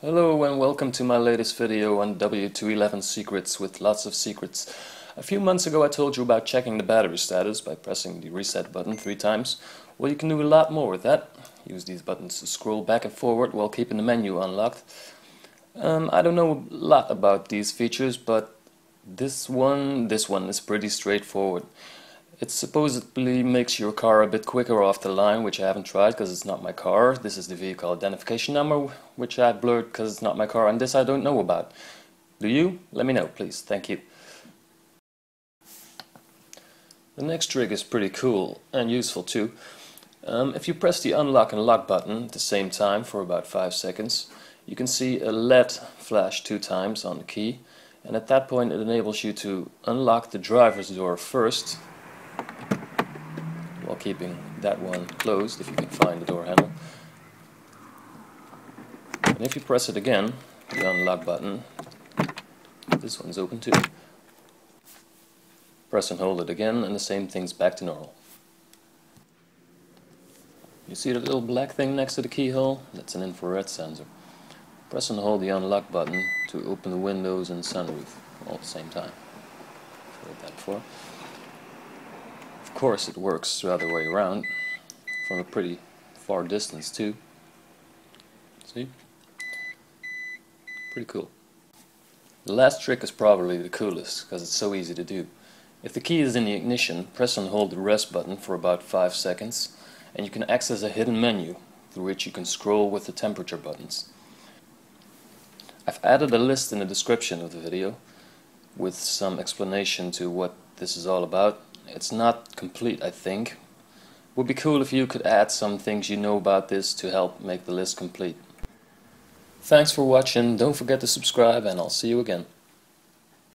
Hello and welcome to my latest video on W211 secrets with lots of secrets. A few months ago I told you about checking the battery status by pressing the reset button three times. Well you can do a lot more with that. Use these buttons to scroll back and forward while keeping the menu unlocked. Um, I don't know a lot about these features but this one, this one is pretty straightforward. It supposedly makes your car a bit quicker off the line, which I haven't tried because it's not my car. This is the vehicle identification number, which I blurred because it's not my car, and this I don't know about. Do you? Let me know, please. Thank you. The next trick is pretty cool and useful too. Um, if you press the unlock and lock button at the same time for about 5 seconds, you can see a LED flash two times on the key, and at that point it enables you to unlock the driver's door first while keeping that one closed if you can find the door handle. And if you press it again, the unlock button, this one's open too. Press and hold it again and the same thing's back to normal. You see the little black thing next to the keyhole? That's an infrared sensor. Press and hold the unlock button to open the windows and sunroof all at the same time. I've Heard that before course it works the other way around from a pretty far distance too. See? Pretty cool. The last trick is probably the coolest because it's so easy to do. If the key is in the ignition, press and hold the rest button for about 5 seconds and you can access a hidden menu through which you can scroll with the temperature buttons. I've added a list in the description of the video with some explanation to what this is all about it's not complete, I think. Would be cool if you could add some things you know about this to help make the list complete. Thanks for watching, don't forget to subscribe and I'll see you again.